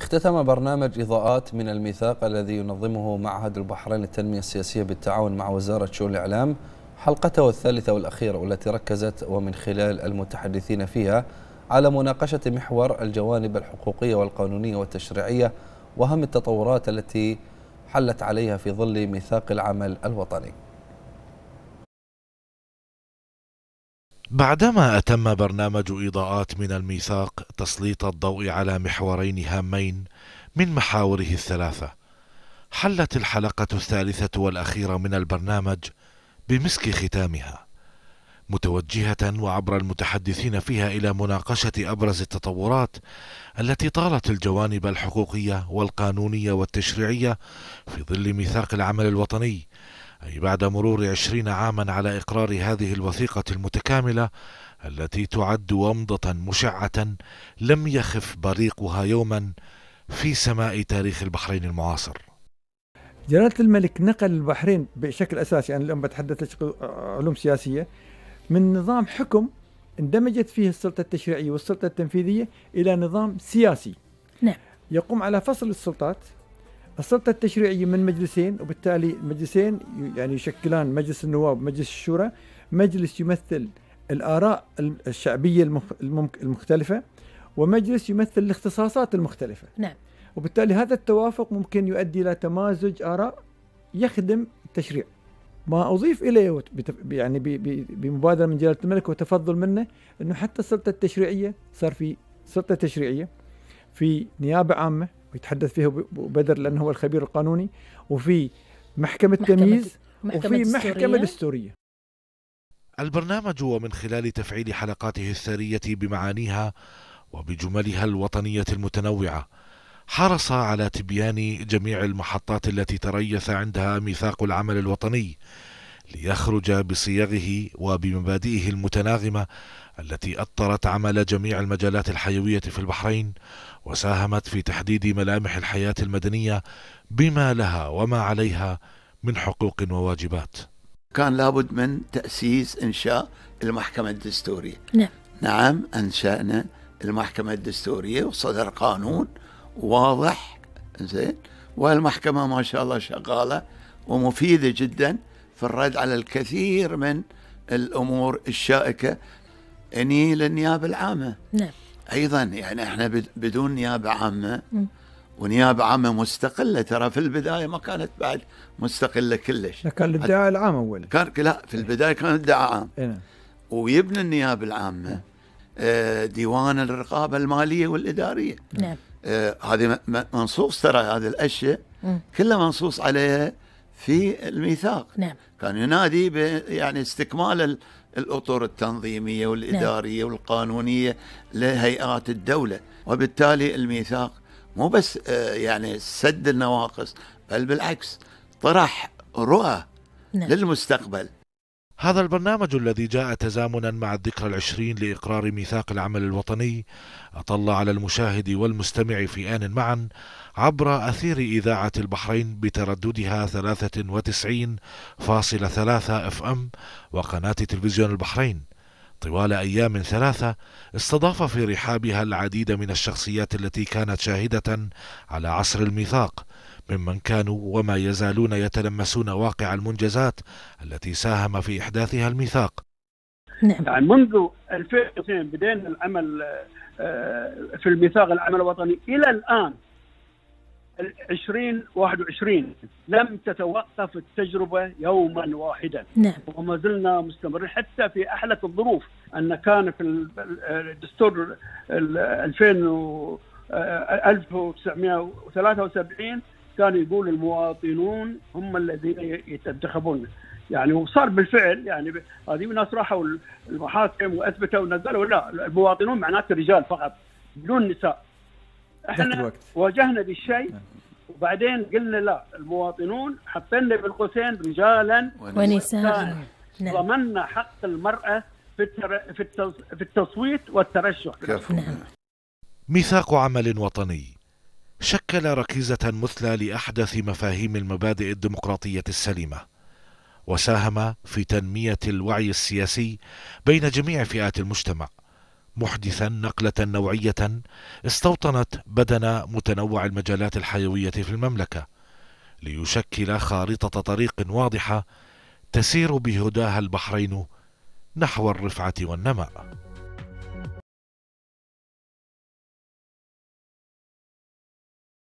اختتم برنامج إضاءات من الميثاق الذي ينظمه معهد البحرين للتنمية السياسية بالتعاون مع وزارة شؤون الإعلام حلقته الثالثة والأخيرة والتي ركزت ومن خلال المتحدثين فيها على مناقشة محور الجوانب الحقوقية والقانونية والتشريعية وأهم التطورات التي حلت عليها في ظل ميثاق العمل الوطني. بعدما أتم برنامج إضاءات من الميثاق تسليط الضوء على محورين هامين من محاوره الثلاثة حلت الحلقة الثالثة والأخيرة من البرنامج بمسك ختامها متوجهة وعبر المتحدثين فيها إلى مناقشة أبرز التطورات التي طالت الجوانب الحقوقية والقانونية والتشريعية في ظل ميثاق العمل الوطني أي بعد مرور عشرين عاما على إقرار هذه الوثيقة المتكاملة التي تعد ومضة مشعة لم يخف بريقها يوما في سماء تاريخ البحرين المعاصر. جلالة الملك نقل البحرين بشكل أساسي أنا اليوم بتحدث علوم سياسية من نظام حكم اندمجت فيه السلطة التشريعية والسلطة التنفيذية إلى نظام سياسي. نعم. يقوم على فصل السلطات السلطة التشريعية من مجلسين وبالتالي المجلسين يعني يشكلان مجلس النواب ومجلس الشورى مجلس يمثل الآراء الشعبية المختلفة ومجلس يمثل الاختصاصات المختلفة. نعم. وبالتالي هذا التوافق ممكن يؤدي إلى تمازج آراء يخدم التشريع. ما أضيف إليه يعني بمبادرة من جلالة الملك وتفضل منه أنه حتى السلطة التشريعية صار في سلطة تشريعية في نيابة عامة ويتحدث فيها بدر لأنه هو الخبير القانوني وفي محكمة تمييز وفي محكمة دستورية. البرنامج ومن خلال تفعيل حلقاته الثرية بمعانيها وبجملها الوطنية المتنوعة. حرص على تبيان جميع المحطات التي تريث عندها ميثاق العمل الوطني. ليخرج بصيغه وبمبادئه المتناغمة التي أطرت عمل جميع المجالات الحيوية في البحرين وساهمت في تحديد ملامح الحياة المدنية بما لها وما عليها من حقوق وواجبات. كان لابد من تأسيس إنشاء المحكمة الدستورية. نعم. نعم أنشأنا المحكمة الدستورية وصدر قانون واضح زين والمحكمة ما شاء الله شغالة ومفيدة جدا. في الرد على الكثير من الأمور الشائكة. إني للنيابة العامة. نعم. أيضا يعني إحنا بدون نيابة عامة. ونيابة عامة مستقلة. ترى في البداية ما كانت بعد مستقلة كلش. كان الادعاء العام أول كان لا في البداية كان ادعاء عام. إيه، نعم. ويبنى النيابة العامة. آه، ديوان الرقابة المالية والإدارية. نعم. آه هذه منصوص ترى هذه الأشياء. كلها منصوص عليها في الميثاق نعم كان ينادي يعني استكمال الأطر التنظيمية والإدارية نعم. والقانونية لهيئات الدولة وبالتالي الميثاق مو بس آه يعني سد النواقص بل بالعكس طرح رؤى نعم. للمستقبل هذا البرنامج الذي جاء تزامنا مع الذكرى العشرين لإقرار ميثاق العمل الوطني أطل على المشاهد والمستمع في آن معا عبر أثير إذاعة البحرين بترددها 93.3 اف ام وقناة تلفزيون البحرين. طوال أيام ثلاثة استضاف في رحابها العديد من الشخصيات التي كانت شاهدة على عصر الميثاق. ممن كانوا وما يزالون يتلمسون واقع المنجزات التي ساهم في إحداثها الميثاق نعم. يعني منذ 2002 بدينا العمل آه، في الميثاق العمل الوطني إلى الآن 2021 لم تتوقف التجربة يوما واحدا نعم. وما زلنا مستمرين حتى في أحلك الظروف أن كان في الدستور 2000 1973 كان يقول المواطنون هم الذين ينتخبون يعني وصار بالفعل يعني هذه الناس راحوا المحاكم وأثبتوا ونزلوا لا المواطنون معناته رجال فقط بدون نساء. إحنا واجهنا بالشيء نعم. وبعدين قلنا لا المواطنون حطينا بالقوسين رجالا ونساء. نعم. ضمننا حق المرأة في في التصويت والترشح. نعم. ميثاق عمل وطني. شكل ركيزة مثلى لأحدث مفاهيم المبادئ الديمقراطية السليمة وساهم في تنمية الوعي السياسي بين جميع فئات المجتمع محدثا نقلة نوعية استوطنت بدن متنوع المجالات الحيوية في المملكة ليشكل خارطة طريق واضحة تسير بهداها البحرين نحو الرفعة والنماء.